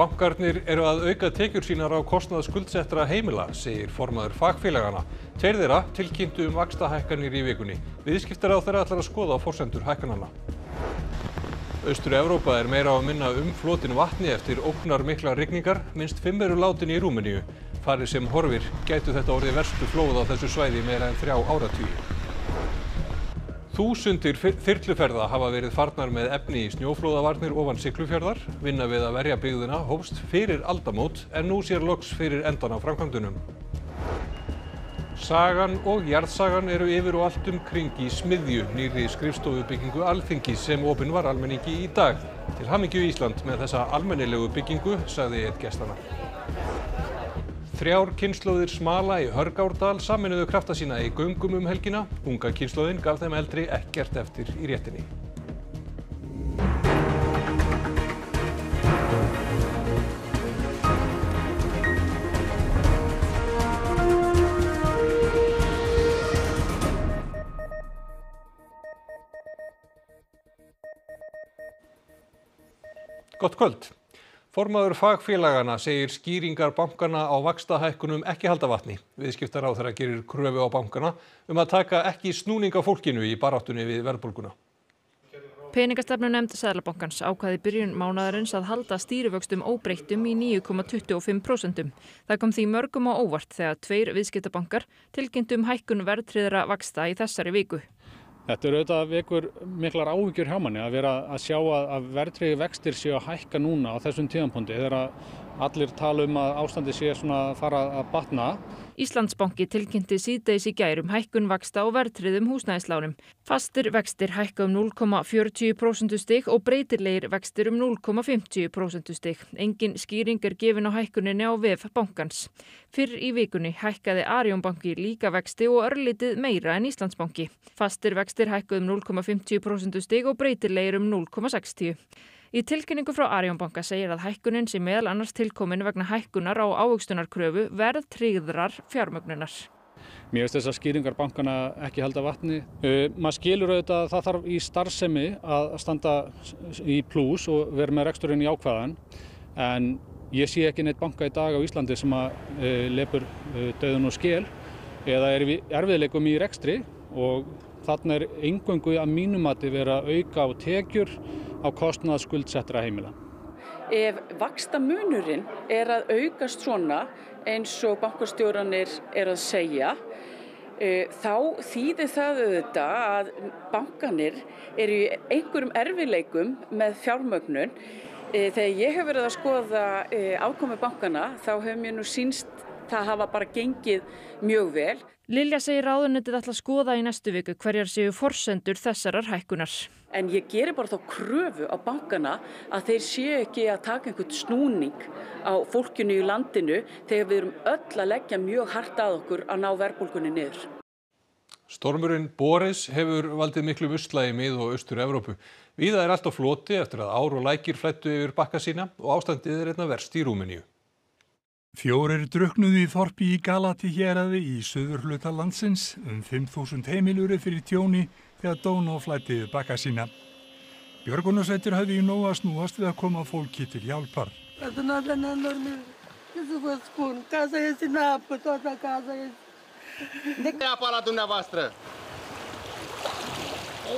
Bankarnir eru að auka tekjur sínar á kostnað skuldsettra heimila, segir formaður fagfélagana. Tveir þeirra tilkynntu um vakstahækkanir í vikunni. Viðskiptar á þeirra ætlar að skoða á forsendur hækkanana. Austur Evrópa er meira á að minna um flotin vatni eftir ógnar mikla rigningar, minnst fimm eru látin í Rúmeníu. Farið sem horfir gætu þetta orðið verstu flóð á þessu svæði meira en þrjá áratvíu. Þúsundir þyrluferða hafa verið farnar með efni í snjóflóðavarnir ofan Siglufjörðar. Vinna við að verja byggðina hófst fyrir aldamót en nú sér loks fyrir endan á framkvæmdunum. Sagan og jarðsagan eru yfir og allt um kring í smiðju nýri skrifstofubyggingu Alþingis sem opinn var almenningi í dag. Til hamingju Ísland með þessa almennilegu byggingu, sagði eitt gestana. Þrjár kynnslóðir smala í Hörgárdal saminuðu krafta sína í göngum um helgina. Unga kynnslóðin gaf þeim eldri ekkert eftir í réttinni. Gott kvöld. Formaður fagfélagana segir skýringar bankana á vakstahækkunum ekki halda vatni. Viðskiptaráðherra gerir kröfu á bankana um að taka ekki snúning á fólkinu í baráttunni við verðbólguna. Peningastefnu nefnd Sæðlabankans ákvaði byrjun mánaðarins að halda stýrivöxtum óbreyttum í 9,25%. Það kom því mörgum á óvart þegar tveir viðskiptabankar tilkynntum hækkun verðtriðra vaksta í þessari viku. Þetta eru auðvitað vekur miklar áhyggjur hjá manni að vera að sjá að, verðtriði vextir séu að hækka núna á þessum tíðanpondi þegar allir tala um að ástandi sé svona að fara að batna. Íslandsbanki tilkynnti síðdeis í gærum hækkun vaksta og verðtriðum húsnæðislánum. Fastir vextir hækka um 0,40% stig og breytilegir vextir um 0,50% stig. Engin skýring er gefin á hækkuninni á VF bankans. Fyrr í vikunni hækkaði Arjónbanki líka vexti og örlitið meira en Íslandsbanki. Fastir vextir hækkuð um 0,50% stig og breytilegir um 0,60%. Í tilkynningu frá Arjónbanka segir að hækkunin sem meðal annars tilkomin vegna hækkunar á ávöxtunarkröfu verð tryggðrar fjármögnunar. Mér finnst þessar skýringar bankana ekki halda vatni. Uh, maður skilur auðvitað að það þarf í starfsemi að standa í plús og vera með reksturinn í ákvæðan en ég sé ekki neitt banka í dag á Íslandi sem að uh, lepur uh, döðun og skil eða er erfiðleikum í rekstri og þarna er engöngu að mínumati vera auka á tekjur á kostnað skuldsettra heimila. Ef vaksta munurinn er að aukast svona eins og bankastjóranir er að segja þá þýðir það auðvitað að bankanir eru í einhverjum erfileikum með fjármögnun. Þegar ég hef verið að skoða ákomi bankana þá hefur mér nú sínst það hafa bara gengið mjög vel. Lilja segir ráðunetið ætla að skoða í næstu viku hverjar séu forsendur þessarar hækkunar. En ég gerir bara þá kröfu á bankana að þeir séu ekki að taka einhvern snúning á fólkinu í landinu þegar við erum öll að leggja mjög hart að okkur að ná verbulgunni niður. Stormurinn Boris hefur valdið miklu vusla í mið og austur Evrópu. Víða er allt á floti eftir að ár og lækir flættu yfir bakka sína og ástandið er einna verst í Rúmeníu. Fjórir druknuðu í Þorpi í Galati héraði í söður hluta landsins um 5.000 heimiluri fyrir tjóni þegar Dóno flættiði bakka sína. Björgunarsveitur hafði í nóg að snúast við að koma fólki til hjálpar. De apa la dumneavoastră?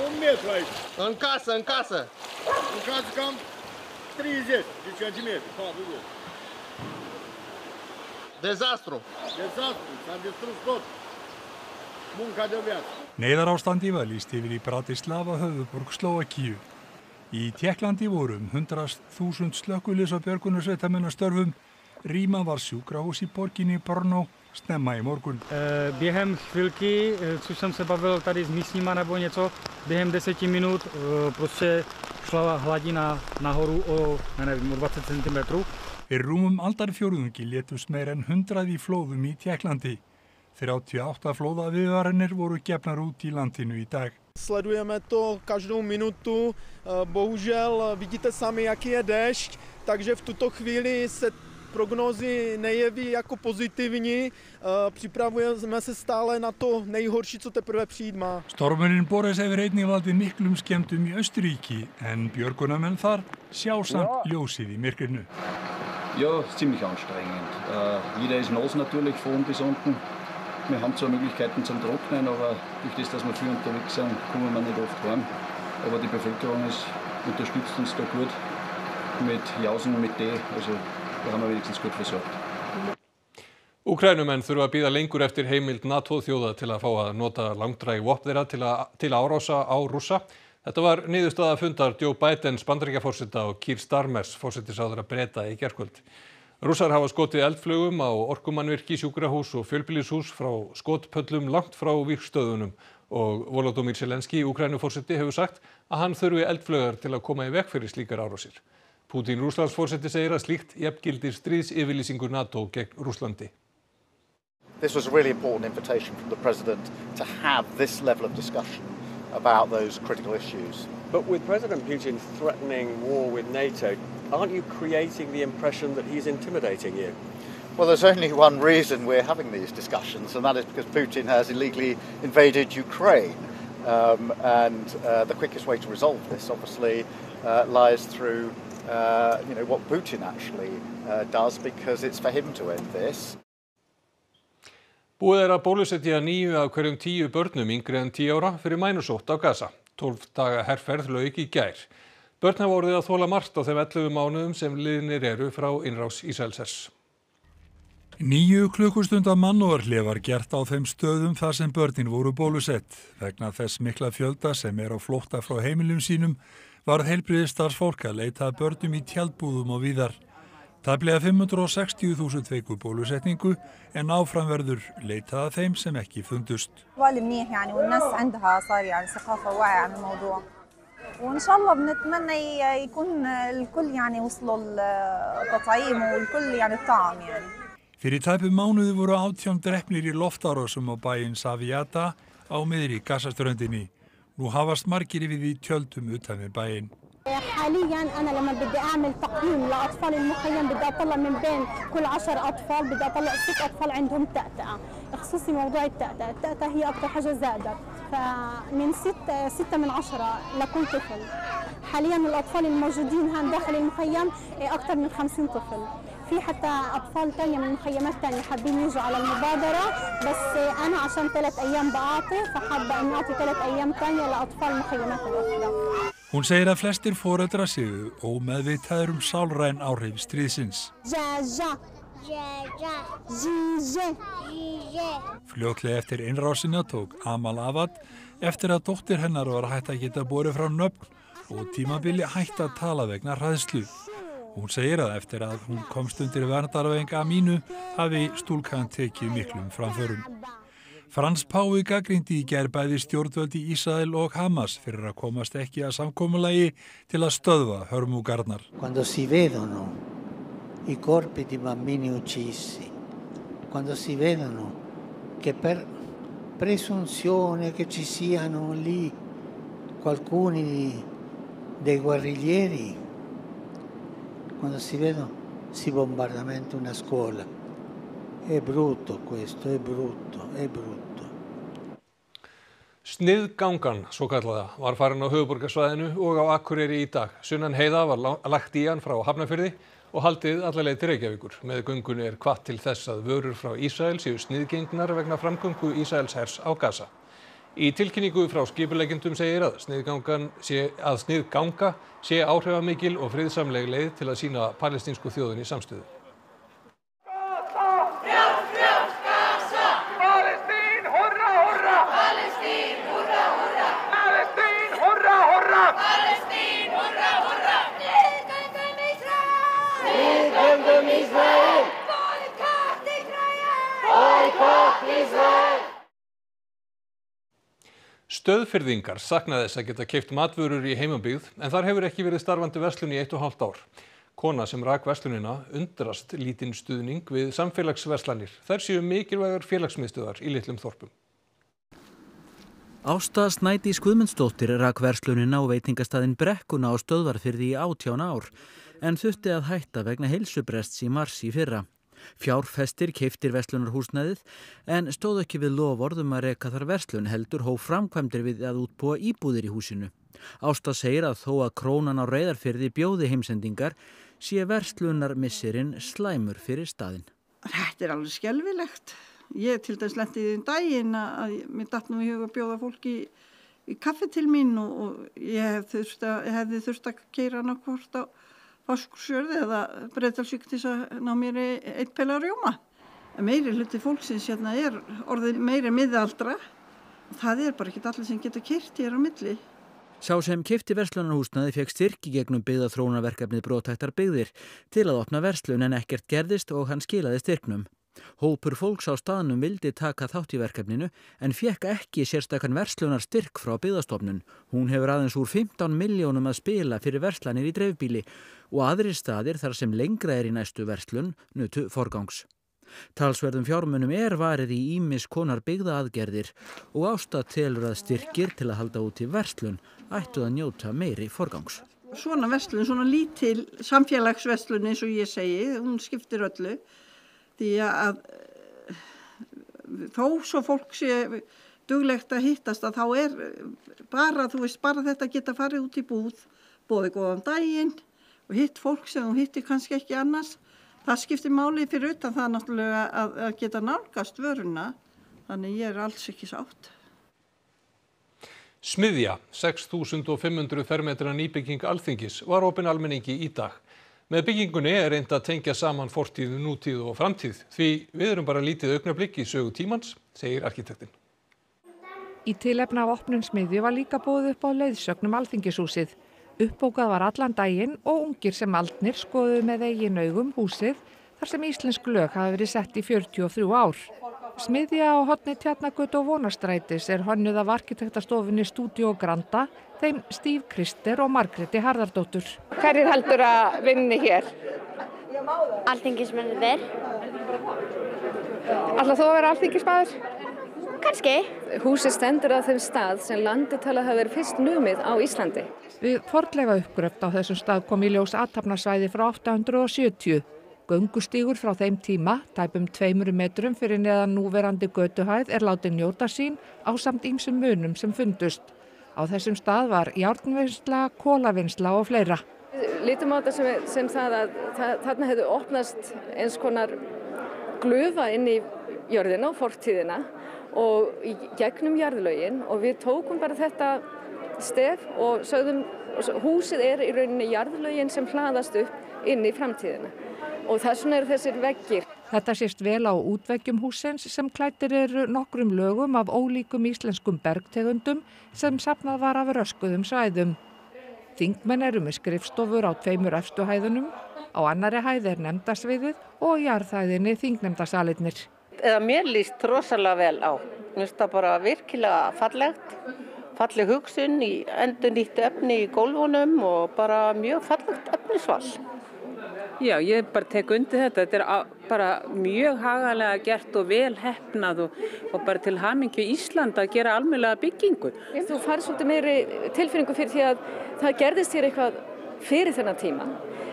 Un metru aici. În casă, în casă. În casă cam 30 de centimetri. Dezastru. Dezastru. S-a distrus tot. Munca de viață. Neiðarástandi var líst yfir í Bratislava höfuborg Slovakíu. Í Tjekklandi voru um 100.000 slökkulis og björgunarsveitamenn að störfum. Rýma var sjúkrahús í borginni Brno snemma í morgun. E, během chvilky, což jsem se bavil tady s místníma nebo něco, během deseti minut e, prostě šla hladina nahoru o, nevím, o 20 cm. Fyrir rúmum aldarfjórðungi létust meir en 100 í flóðum í Tjekklandi. 38 flóðaviðvarinir voru gefnar út í landinu í dag. Sledujeme to každou minutu, bohužel vidíte sami, jaký je déšť, takže v tuto chvíli se prognózy nejeví jako pozitivní. Připravujeme se stále na to nejhorší, co teprve přijít má. Stormurinn Boris hefur einnig valdið miklum skemmtum í Östuríki en björgunamenn þar sjá samt ljósið í myrkrinu. Ja, ziemlich anstrengend. Äh, jeder ist nass natürlich von bis unten. Wir haben zwar Möglichkeiten zum Trocknen, aber durch das, dass wir viel unterwegs sind, kommen wir nicht oft heim. Aber die Bevölkerung ist, unterstützt uns da gut mit Jausen, mit Tee. Also da haben wir wenigstens gut versorgt. Úkrænumenn þurfa að býða lengur eftir heimild NATO-þjóða til að fá að nota langdræg vopn þeirra til, að, til árása á rússa. Þetta var niðurstaða fundar Joe Bidens bandaríkjaforsetta og Keir Starmers fórsettisáður að breyta í gerkvöld. Rússar hafa skotið eldflögum á orkumannvirki, sjúkrahús og fjölbýlishús frá skotpöllum langt frá virkstöðunum og Volodymyr Selenski, Úkrænufórsetti, hefur sagt að hann þurfi eldflögar til að koma í vekk fyrir slíkar árásir. Pútín Rúslandsfórsetti segir að slíkt jefngildir stríðsyfirlýsingur NATO gegn Rúslandi. This was a really important invitation from the President to have this level of discussion about those critical issues. But with President Putin threatening war with NATO, aren't you creating the impression that he's intimidating you? Well, there's only one reason we're having these discussions, and that is because Putin has illegally invaded Ukraine. Um, and uh, the quickest way to resolve this, obviously, uh, lies through uh, you know, what Putin actually uh, does, because it's for him to end this. Búið er að bólusetja nýju af hverjum tíu börnum yngri en tíu ára fyrir mænusótt á Gaza. 12 daga herrferð lauk í gær. Börn hafa orðið að þóla margt á þeim 11 mánuðum sem liðnir eru frá innrás Ísælsers. Nýju klukkustundar mannúarhlið var gert á þeim stöðum þar sem börnin voru bólusett. Vegna þess mikla fjölda sem er á flótta frá heimilum sínum varð heilbriðistars fólk að leita börnum í tjaldbúðum og víðar. Tæplega 560.000 feiku bólusetningu en áfram verður leitað að þeim sem ekki fundust. وان شاء الله بنتمنى يكون الكل يعني وصلوا التطعيم والكل يعني الطعم يعني Fyrir tæpu mánuði voru átján drefnir í loftárásum á bæinn Saviata á miðri Gazaströndinni. Nú hafast margir við í tjöldum utan við bæinn. حاليا أنا لما بدي أعمل تقييم لأطفال المخيم بدي أطلع من بين كل عشر أطفال بدي أطلع ست أطفال عندهم تأتأة خصوصي موضوع التأتأة. التأتأة هي أكثر حاجة زادت. فمن ستة, ستة من عشرة لكل طفل. حاليا الأطفال الموجودين هان داخل المخيم أكثر من 50 طفل. في حتى أطفال ثانية من مخيمات ثانية حابين يجوا على المبادرة بس أنا عشان ثلاث أيام بعاطي فحابة إني أعطي ثلاث أيام ثانية لأطفال مخيمات الأخرى. Hún segir að flestir foreldra séu ómeðvitaður um sálræn áhrif stríðsins. Fljótlega eftir innrásina tók Amal Avad eftir að dóttir hennar var hægt að geta borið frá nöfn og tímabili hægt að tala vegna hraðslu. Hún segir að eftir að hún komst undir verndarvenga mínu hafi stúlkan tekið miklum framförum. Frans Pái gaggrindi í gerð bæði stjórnvöldi Ísrael og Hamas fyrir að komast ekki að samkómulagi til að stöðva hörmugarnar. Quando si vedono i corpi di bambini uccisi, quando si vedono che per presunzione che ci siano lì qualcuni dei guerriglieri, quando si vedono si bombardamento una scuola. È brutto questo, è brutto, è brutto. Sniðgangan, svo kallaða, var farin á höfuborgarsvæðinu og á Akureyri í dag. Sunnan heiða var lagt í hann frá Hafnafjörði og haldið allarleið til Reykjavíkur. Með gungunni er kvart til þess að vörur frá Ísrael séu sniðgengnar vegna framgöngu Ísraels hers á Gaza. Í tilkynningu frá skipulegjendum segir að sé, að sniðganga sé áhrifamikil og friðsamleg leið til að sína palestinsku þjóðinni samstöðu. Stöðfyrðingar sakna þess að geta keift matvörur í heimabíð en þar hefur ekki verið starfandi verslun í eitt og hálft ár. Kona sem rak verslunina undrast lítinn stuðning við samfélagsverslanir. Þær séu mikilvægar félagsmiðstöðar í litlum þorpum. Ásta Snædís Guðmundsdóttir rak verslunina á veitingastæðin Brekkuna á stöðvarfyrði í átján ár en þurfti að hætta vegna heilsubrests í mars í fyrra. Fjárfestir keiftir verslunarhúsnæðið en stóð ekki við lofórðum að reka þar verslun heldur hóf framkvæmdir við að útbúa íbúðir í húsinu. Ásta segir að þó að krónan á reyðarfyrði bjóði heimsendingar sé verslunarmissirinn slæmur fyrir staðinn. Þetta er alveg skelvilegt. Ég til dæs lendi í daginn að mér datt nú í huga að bjóða fólki í, í kaffi til mín og, og ég hef að, hefði þurft að keira hana hvort á Fáskursjörði eða breytalsvík til að ná mér eitt pela rjóma. Meiri hluti fólksins hérna er orðið meiri miðaldra. Það er bara ekki allir sem getur keirt hér á milli. Sá sem kifti verslunarhúsnaði fekk styrki gegnum byggðaþróunarverkefnið Brótæktar byggðir til að opna verslun en ekkert gerðist og hann skilaði styrknum. Hópur fólks á staðnum vildi taka þátt í verkefninu en fekk ekki sérstakann verslunar styrk frá byggðastofnun. Hún hefur aðeins úr 15 miljónum að spila fyrir verslanir í dreifbíli og aðri staðir þar sem lengra er í næstu verslun nutu forgangs. Talsverðum fjármunum er varið í ímis konar byggða aðgerðir og ástað telur að styrkir til að halda út í verslun ættu að njóta meiri forgangs. Svona verslun, svona lítil samfélagsverslun eins og ég segi, hún skiptir öllu því að þó svo fólk sé duglegt að hittast að þá er bara, þú veist, bara þetta geta farið út í búð, bóðið góðan daginn og hitt fólk sem þú hittir kannski ekki annars. Það skiptir máli fyrir utan það náttúrulega að, að geta nálgast vöruna, þannig ég er alls ekki sátt. Smiðja, 6.500 fermetra nýbygging alþingis, var opin almenningi í dag. Með byggingunni er reynd að tengja saman fortíð, nútíð og framtíð því við erum bara lítið augnablík í sögu tímans, segir arkitektinn. Í tilefna af opnun smiðju var líka búið upp á leiðsögnum alþingishúsið. Uppbókað var allan daginn og ungir sem aldnir skoðuð með eigin augum húsið þar sem íslensk lög hafi verið sett í 43 ár. Smiðja á hotni Tjarnagut og Vonastrætis er honnuð af arkitektastofinni Studio Granda, þeim Stíf Krister og Margreti Harðardóttur. Hverjir heldur að vinni hér? Alþingismennir. Ætla þú að vera alþingismæður? Kanski. Húsið stendur á þeim stað sem landitala hafi verið fyrst numið á Íslandi. Við fordleifa uppgröft á þessum stað kom í ljós aðtapnarsvæði frá 870. Göngustígur frá þeim tíma, tæpum tveimur metrum fyrir neðan núverandi götuhæð er látið njóta sín á samt ímsum munum sem fundust. Á þessum stað var járnvinnsla, kólavinnsla og fleira. Lítum á þetta sem, sem það að það, þarna hefðu opnast eins konar glufa inn í jörðina og fortíðina og gegnum jarðlögin og við tókum bara þetta stef og sögðum húsið er í rauninni jarðlögin sem hlaðast upp inn í framtíðina og þess vegna eru þessir veggir. Þetta sést vel á útveggjum húsins sem klættir eru nokkrum lögum af ólíkum íslenskum bergtegundum sem sapnað var af röskuðum svæðum. Þingmenn eru með skrifstofur á tveimur efstuhæðunum, á annari hæð er nefndasviðið og í jarðhæðinni þingnefndasalitnir. Eða mér líst rosalega vel á. Mér finnst það bara virkilega fallegt, falleg hugsun í endur nýtt efni í gólfunum og bara mjög fallegt efnisval. Já, ég bara tek undir þetta. Þetta er bara mjög hagalega gert og vel hefnað og, og bara til hamingju Ísland að gera almeinlega byggingu. Þú farið svolítið meiri tilfinningu fyrir því að það gerðist hér eitthvað fyrir þennan tíma.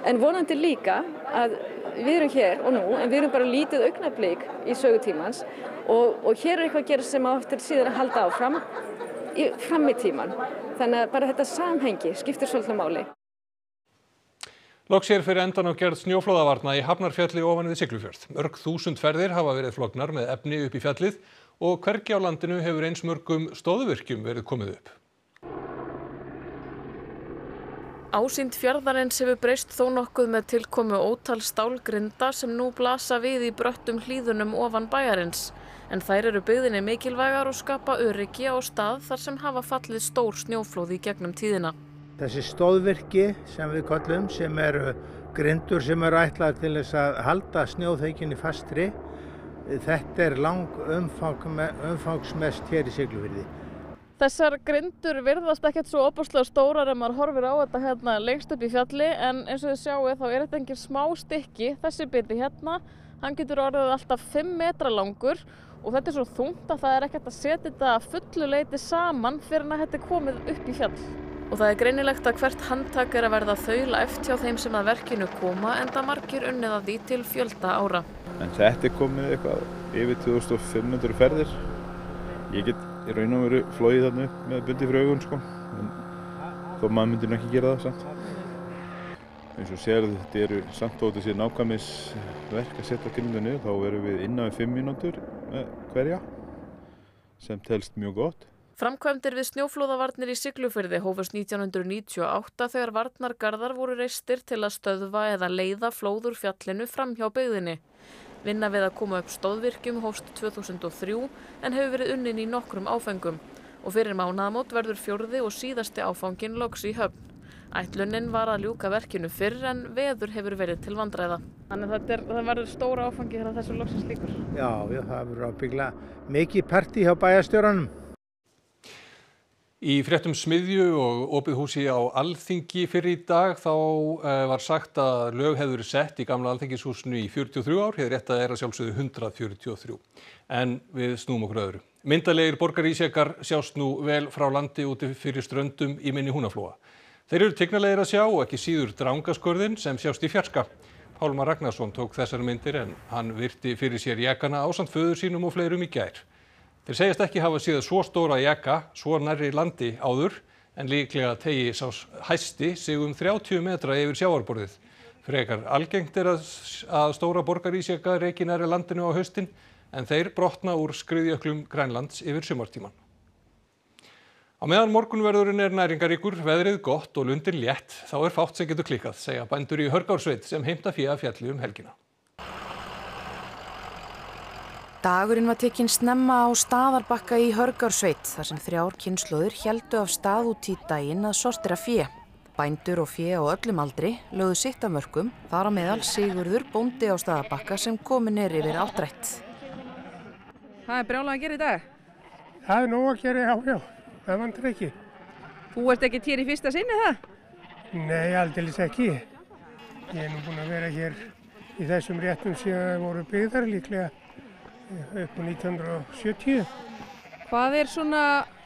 En vonandi líka að við erum hér og nú, en við erum bara lítið augnablík í sögutímans og, og hér er eitthvað að gera sem áttur síðan að halda áfram í, fram í tíman. Þannig að bara þetta samhengi skiptir svolítið máli. Loks hér fyrir endan á gerð snjóflóðavarna í Hafnarfjalli ofan við Siglufjörð. Mörg þúsund ferðir hafa verið flognar með efni upp í fjallið og hvergi á landinu hefur eins mörgum stóðuvirkjum verið komið upp. Ásýnd fjardarins hefur breyst þó nokkuð með tilkomu ótal stálgrinda sem nú blasa við í bröttum hlýðunum ofan bæjarins. En þær eru byggðinni mikilvægar og skapa öryggi á stað þar sem hafa fallið stór snjóflóð í gegnum tíðina. Þessi stóðvirki sem við kollum sem eru grindur sem eru ætlað til þess að halda snjóþeikinni fastri þetta er lang umfang, umfangsmest hér í Siglufyrði. Þessar grindur virðast ekkert svo opaslega stórar ef maður horfir á þetta hérna lengst upp í fjalli en eins og þið sjáu þá er þetta engin smá stykki þessi biti hérna, hann getur orðið alltaf 5 metra langur og þetta er svo þungt að það er ekkert að setja þetta fullu leiti saman fyrir að þetta er komið upp í fjall. Og það er greinilegt að hvert handtak er að verða þaula eftir hjá þeim sem að verkinu koma en það margir unnið að því til fjölda ára. En þetta er komið eitthvað yfir 2500 ferðir. Ég get í raun og veru flóið þarna upp með bundi fyrir augun sko. En þó maður myndir ekki gera það samt. eins og sér þetta eru samt þó þetta sé nákvæmisverk að setja grindina niður þá erum við innan við 5 mínútur hverja sem telst mjög gott. Framkvæmdir við snjóflóðavarnir í Siglufyrði hófust 1998 þegar varnargarðar voru reistir til að stöðva eða leiða flóður fjallinu fram hjá byggðinni. Vinna við að koma upp stóðvirkjum hófst 2003 en hefur verið unnin í nokkrum áfengum og fyrir mánaðamót verður fjórði og síðasti áfangin loks í höfn. Ætlunin var að ljúka verkinu fyrr en veður hefur verið til vandræða. Þannig að er, það verður stóra áfangi þegar þessu loksins líkur. Já, já, það verður ábyggla mikið parti hjá bæjastjóranum. Í fréttum smiðju og opið húsi á Alþingi fyrir í dag þá uh, var sagt að lög hefur sett í gamla Alþingishúsinu í 43 ár, hefur rétt að er að sjálfsögðu 143. En við snúum okkur öðru. Myndalegir borgarísjakar sjást nú vel frá landi úti fyrir ströndum í minni húnaflóa. Þeir eru tignalegir að sjá og ekki síður drangaskorðin sem sjást í fjarska. Pálmar Ragnarsson tók þessar myndir en hann virti fyrir sér jakana ásand föður sínum og fleirum í gær. Þeir segjast ekki hafa síðan svo stóra jaka, svo nærri landi áður en líklega tegi sás hæsti sig um 30 metra yfir sjáarborðið. Frekar algengt er að, að stóra borgarísjaka reiki næri landinu á haustin en þeir brotna úr skriðjöklum Grænlands yfir sumartíman. Á meðan morgunverðurinn er næringaríkur, veðrið gott og lundin létt, þá er fátt sem getur klikkað, segja bændur í Hörgársveit sem heimta fíða fjalli um helgina. Dagurinn var tekinn snemma á staðarbakka í Hörgársveit þar sem þrjár kynnslóður heldu af stað út í daginn að sortira fjö. Bændur og fjö á öllum aldri lögðu sitt af mörgum, þar á meðal Sigurður bóndi á staðarbakka sem komin er yfir áttrætt. Það er brjálega að gera í dag? Það er nóg að gera, já, já. Það vantur ekki. Þú ert ekki hér í fyrsta sinni það? Nei, aldeilis ekki. Ég er nú búinn að vera hér í þessum réttum síðan það voru byggðar líklega upp á 1970. Hvað er svona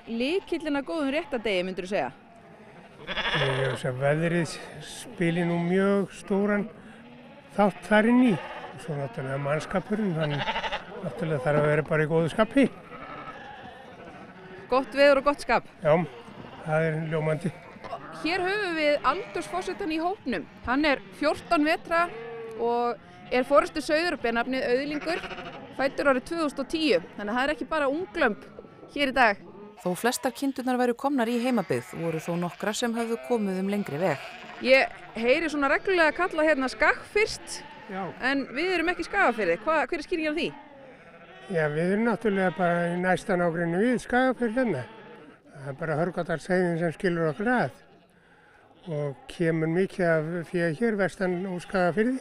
líkillina góðum réttadegi, myndur þú segja? Ég veist að veðrið spilir nú mjög stóran þátt þar inn í. Og svo náttúrulega mannskapurinn, hann náttúrulega þarf að vera bara í góðu skapi. Gott veður og gott skap. Já, það er ljómandi. Hér höfum við aldursfórsetan í hópnum. Hann er 14 vetra og er fórustu söður benafnið auðlingur, fættur árið 2010. Þannig að það er ekki bara unglömp hér í dag. Þó flestar kindurnar væru komnar í heimabygð voru þó nokkra sem höfðu komið um lengri veg. Ég heyri svona reglulega að kalla hérna skakk fyrst, Já. en við erum ekki skagafyrði. Hver er skýringin á því? Já, við erum náttúrulega bara í næsta nágrinni við skagafyrð hérna. Það er bara hörgadalsheiðin sem skilur okkur að og kemur mikið af fyrir hér vestan úr skagafyrði.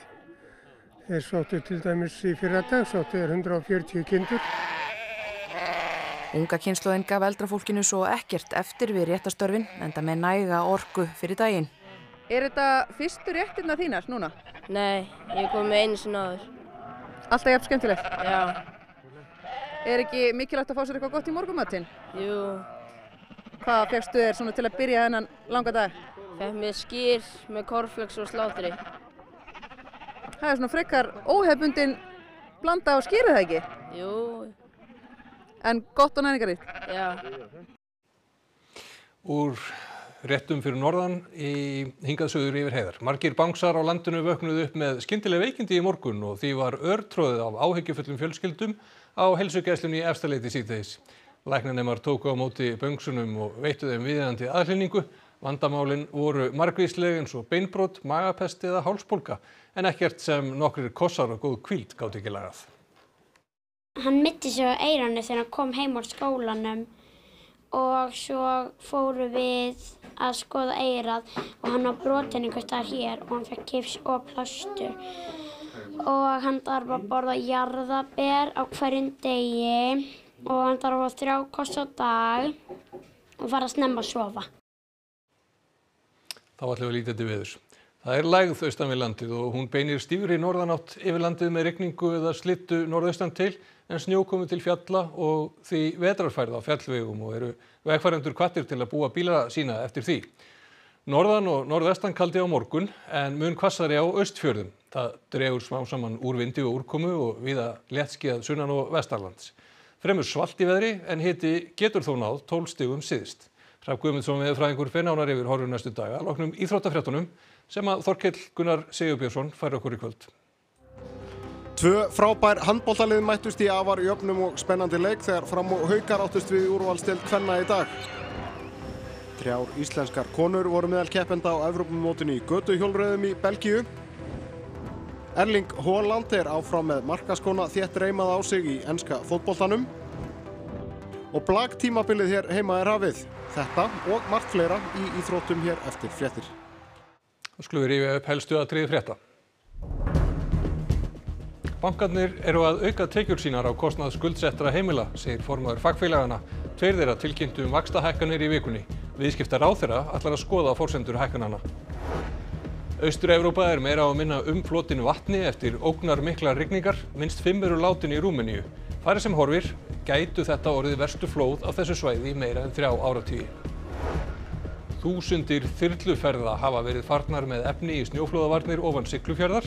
Þeir sóttu til dæmis í fyrra dag, sóttu þeir 140 kindur. Unga kynnslóðin gaf eldrafólkinu svo ekkert eftir við réttastörfin enda með næga orku fyrir daginn. Er þetta fyrstu réttirna þínar núna? Nei, ég kom með einu sinna áður. Alltaf jafn skemmtilegt? Já. Er ekki mikilvægt að fá sér eitthvað gott í morgumatinn? Jú. Hvað fegstu þér svona til að byrja þennan langa dag? Fekk mér skýr með korflöks og slátri. Það er svona frekar óhefbundin blanda á skýrið það ekki? Jú. En gott og næringaríkt? Já. Úr réttum fyrir norðan í hingaðsöður yfir heiðar. Margir bangsar á landinu vöknuðu upp með skyndileg veikindi í morgun og því var örtróðið af áhyggjufullum fjölskyldum á helsugæslunni í efstaleiti síðdeis. Læknanemar tóku á móti böngsunum og veittu þeim viðjandi aðhlýningu. Vandamálin voru margvísleg eins og beinbrot, magapest eða hálspólka en ekkert sem nokkrir kossar og góð kvíld gátt ekki lagað. Hann mitti sig á eiranu þegar hann kom heim á skólanum og svo fóru við að skoða eirað og hann var brotin einhvers staðar hér og hann fekk kifs og plástur og hann þarf að borða jarðaber á hverjum degi og hann þarf að fá þrjá kost á dag og fara að snemma að sofa. Þá ætlum við lítið til viðurs. Það er lægð austan við landið og hún beinir stífri norðanátt yfir landið með regningu eða slittu norðaustan til en snjó komið til fjalla og því vetrarfærð á fjallvegum og eru vegfærendur kvattir til að búa bíla sína eftir því. Norðan og norðvestan kaldi á morgun en mun kvassari á austfjörðum. Það dregur smá saman úr vindi og úrkomu og viða léttskíðað sunnan og vestarlands. Fremur svalt í veðri en hiti getur þó náð 12 stigum síðist. Hraf Guðmundsson við fræðingur fyrir nánar yfir horfur næstu daga, loknum íþróttafréttunum sem að Þorkell Gunnar Sigurbjörnsson fær okkur í kvöld. Tvö frábær handbóltalið mættust í afar jöfnum og spennandi leik þegar fram og haukar áttust við úrvalstild hvenna í dag. Þrjár íslenskar konur voru meðal keppenda á Evrópumótinu í götuhjólröðum í Belgíu. Erling Haaland er áfram með markaskona þétt reymað á sig í enska fótbóltanum. Og blagtímabilið hér heima er hafið. Þetta og margt fleira í íþróttum hér eftir fréttir. Það skulum við rífa upp helstu að triði frétta. Bankarnir eru að auka tekjur sínar á kostnað skuldsettra heimila, segir formaður fagfélagana. Tveir þeirra tilkynntu um vakstahækkanir í vikunni. Viðskipta ráð þeirra allar að skoða fórsendur hækkanana. Austur-Európa er meira á að minna um flotinu vatni eftir ógnar mikla rigningar, minnst fimm eru látin í Rúmeníu. Fari sem horfir, gætu þetta orðið verstu flóð á þessu svæði í meira en þrjá áratíi. Þúsundir þyrluferða hafa verið farnar með efni í snjóflóðavarnir ofan Siglufjörðar.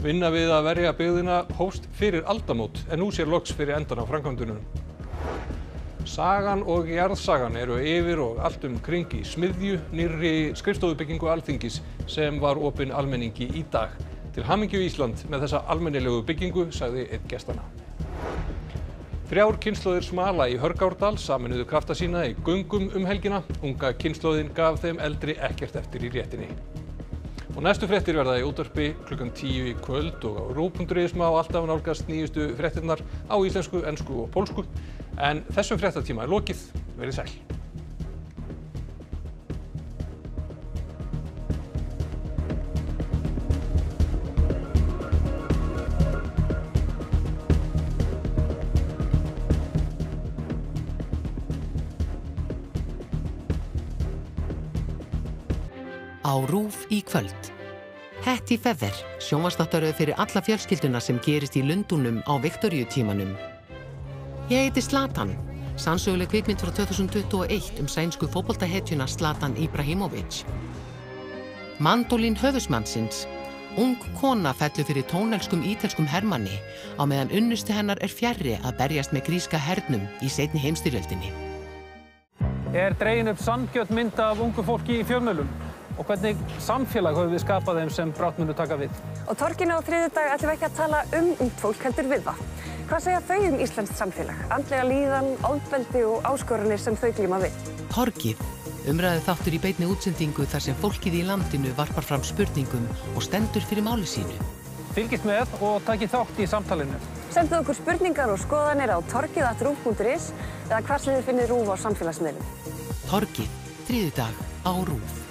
Vinna við að verja byggðina hóst fyrir aldamót en nú sér loks fyrir endan á framkvæmdunum. Sagan og jarðsagan eru yfir og allt um kring í smiðju nýrri skrifstofubyggingu Alþingis sem var opin almenningi í dag. Til hamingju Ísland með þessa almennilegu byggingu, sagði einn gestana. Þrjár kynnslóðir smala í Hörgárdal saminuðu krafta sína í göngum um helgina. Unga kynnslóðin gaf þeim eldri ekkert eftir í réttinni. Og næstu fréttir verða í útvarpi klukkan 10 í kvöld og á rú.is má alltaf nálgast nýjustu fréttinnar á íslensku, ensku og pólsku. En þessum fréttatíma er lokið. Verið sæl. RÚF í kvöld. Hattie Feather, sjónvastáttaröð fyrir alla fjölskylduna sem gerist í Lundunum á Viktoríutímanum. Ég heiti Zlatan, sannsöguleg kvikmynd frá 2021 um sænsku fókbaltahetjuna Zlatan Ibrahimovic. Mandolín höfusmannsins, ung kona fellur fyrir tónelskum ítelskum hermanni á meðan unnustu hennar er fjarrri að berjast með gríska hernum í setni heimstyrjöldinni. Er dregin upp sandgjöld mynda af ungu fólki í fjölmjölum? Og hvernig samfélag höfum við skapað þeim sem brátt munu taka við. Og torkinu á þriðu dag ætlum við ekki að tala um ungt fólk heldur við það. Hvað segja þau um Íslands samfélag? Andlega líðan, ofbeldi og áskorunir sem þau glíma við. Torkið, umræðið þáttur í beinni útsendingu þar sem fólkið í landinu varpar fram spurningum og stendur fyrir máli sínu. Fylgist með og takið þátt í samtalinu. Sendu okkur spurningar og skoðanir á torkið.rúf.is eða hvað sem þið finnir rúf á samfélagsmiðlum. Torkið, þriðu dag á rúf.